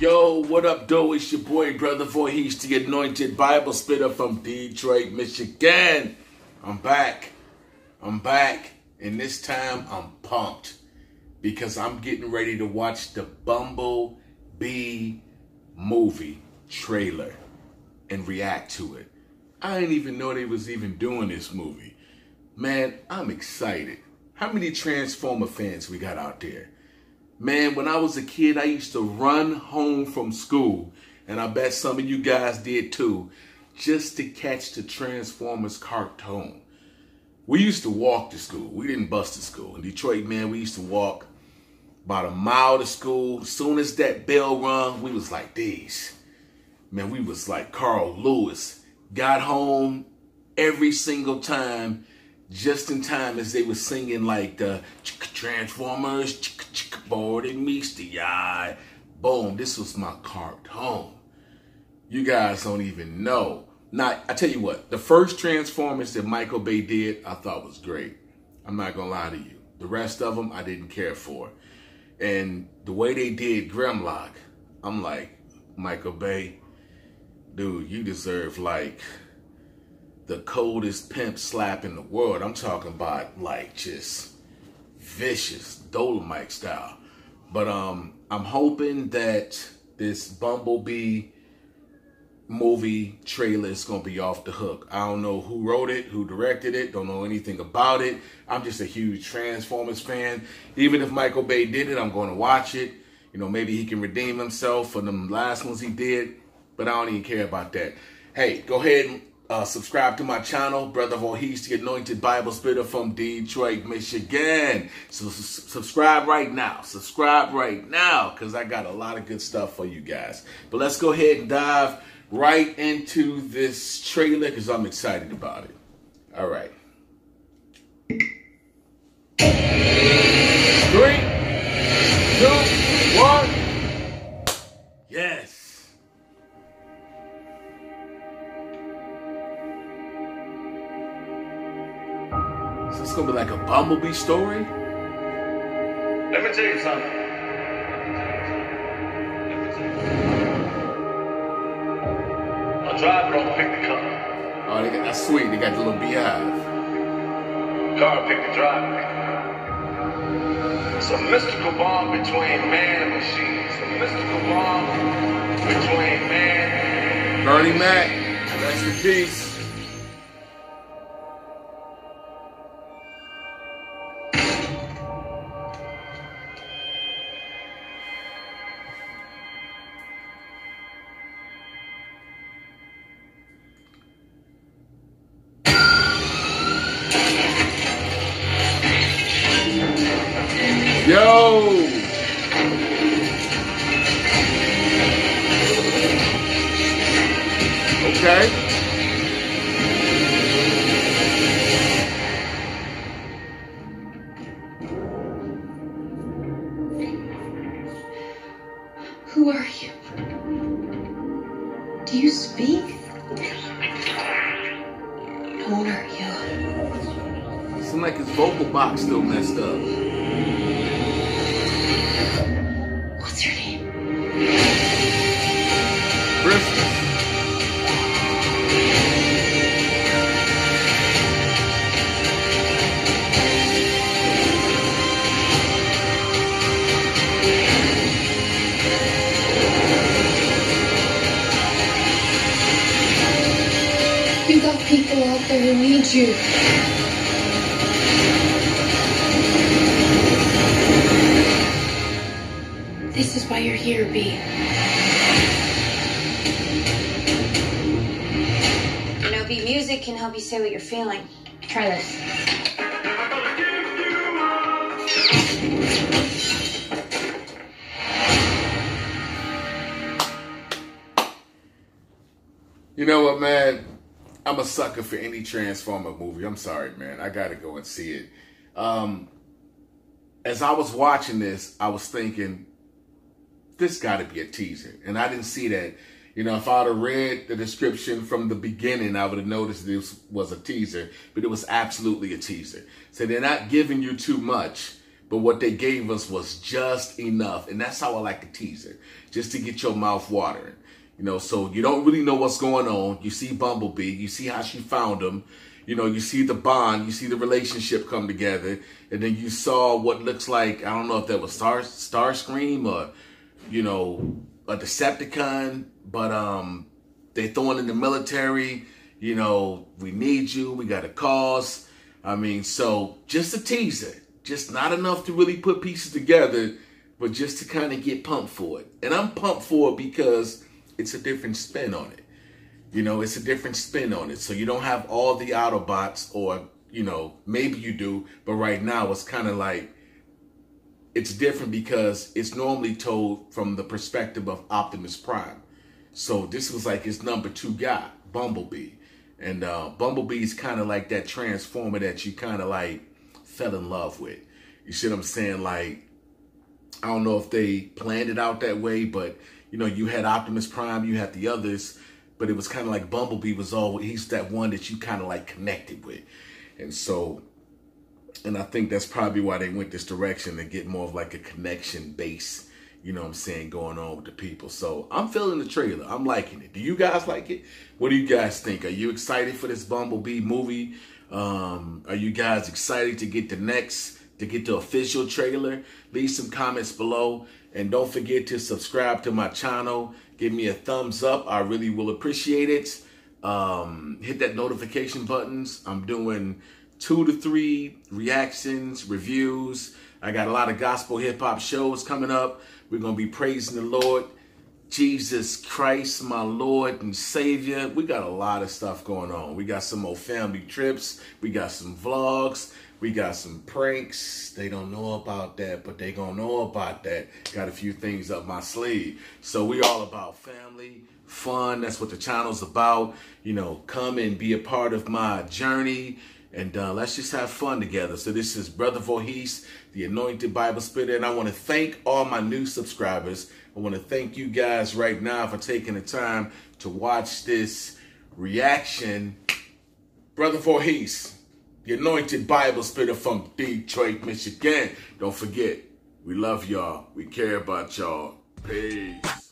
Yo, what up, though? It's your boy, Brother Voorhies, the anointed Bible spitter from Detroit, Michigan. I'm back. I'm back. And this time I'm pumped because I'm getting ready to watch the Bumblebee movie trailer and react to it. I didn't even know they was even doing this movie. Man, I'm excited. How many Transformer fans we got out there? Man, when I was a kid, I used to run home from school, and I bet some of you guys did too, just to catch the Transformers cartoon. We used to walk to school. We didn't bus to school. In Detroit, man, we used to walk about a mile to school. As soon as that bell rung, we was like these. Man, we was like Carl Lewis. Got home every single time just in time as they were singing like the Transformers, board and the eye. Boom, this was my cartoon. You guys don't even know. Now, I tell you what, the first Transformers that Michael Bay did, I thought was great. I'm not gonna lie to you. The rest of them, I didn't care for. And the way they did Grimlock, I'm like, Michael Bay, dude, you deserve like the coldest pimp slap in the world. I'm talking about like just vicious Dolomite style. But um, I'm hoping that this Bumblebee movie trailer is gonna be off the hook. I don't know who wrote it, who directed it, don't know anything about it. I'm just a huge Transformers fan. Even if Michael Bay did it, I'm gonna watch it. You know, maybe he can redeem himself for the last ones he did, but I don't even care about that. Hey, go ahead and uh, subscribe to my channel, Brother Voorhies, the anointed Bible spitter from Detroit, Michigan. So subscribe right now. Subscribe right now because I got a lot of good stuff for you guys. But let's go ahead and dive right into this trailer because I'm excited about it. All right. Three, two, one. It's gonna be like a Bumblebee story? Let me tell you something. A driver don't pick the car. Oh, they got, that's sweet. They got the little beehive. Car pick the driver. It's a mystical bond between man and machine. It's a mystical bond between man Bernie Mac, rest in peace. Yo! Okay. Who are you? Do you speak? Who are you? Seems like his vocal box still messed up. Out there who need you. This is why you're here, B. You know, beat music can help you say what you're feeling. Try this. You know what, man? I'm a sucker for any Transformer movie. I'm sorry, man. I gotta go and see it. Um, as I was watching this, I was thinking, this gotta be a teaser. And I didn't see that. You know, if I'd have read the description from the beginning, I would have noticed this was a teaser, but it was absolutely a teaser. So they're not giving you too much, but what they gave us was just enough. And that's how I like a teaser, just to get your mouth watering. You know, so you don't really know what's going on. You see Bumblebee, you see how she found him, you know, you see the bond, you see the relationship come together, and then you saw what looks like I don't know if that was Star Starscream or, you know, a Decepticon, but um, they throwing in the military. You know, we need you. We got a cause. I mean, so just a teaser, just not enough to really put pieces together, but just to kind of get pumped for it. And I'm pumped for it because it's a different spin on it. You know, it's a different spin on it. So you don't have all the Autobots, or, you know, maybe you do, but right now it's kind of like it's different because it's normally told from the perspective of Optimus Prime. So this was like his number two guy, Bumblebee. And uh, Bumblebee is kind of like that transformer that you kind of like fell in love with. You see what I'm saying? Like, I don't know if they planned it out that way, but you know, you had Optimus Prime, you had the others, but it was kind of like Bumblebee was all he's that one that you kind of like connected with. And so, and I think that's probably why they went this direction to get more of like a connection base, you know what I'm saying, going on with the people. So I'm feeling the trailer. I'm liking it. Do you guys like it? What do you guys think? Are you excited for this Bumblebee movie? Um, are you guys excited to get the next, to get the official trailer? Leave some comments below. And don't forget to subscribe to my channel. Give me a thumbs up. I really will appreciate it. Um, hit that notification buttons. I'm doing two to three reactions, reviews. I got a lot of gospel hip hop shows coming up. We're going to be praising the Lord. Jesus Christ, my Lord and Savior. We got a lot of stuff going on. We got some more family trips. We got some vlogs. We got some pranks. They don't know about that, but they gonna know about that. Got a few things up my sleeve. So we all about family, fun. That's what the channel's about. You know, come and be a part of my journey. And uh, let's just have fun together. So this is Brother Voorhies, the Anointed Bible Spitter. And I want to thank all my new subscribers. I want to thank you guys right now for taking the time to watch this reaction. Brother Voorhies the anointed Bible spitter from Detroit, Michigan. Don't forget, we love y'all. We care about y'all. Peace.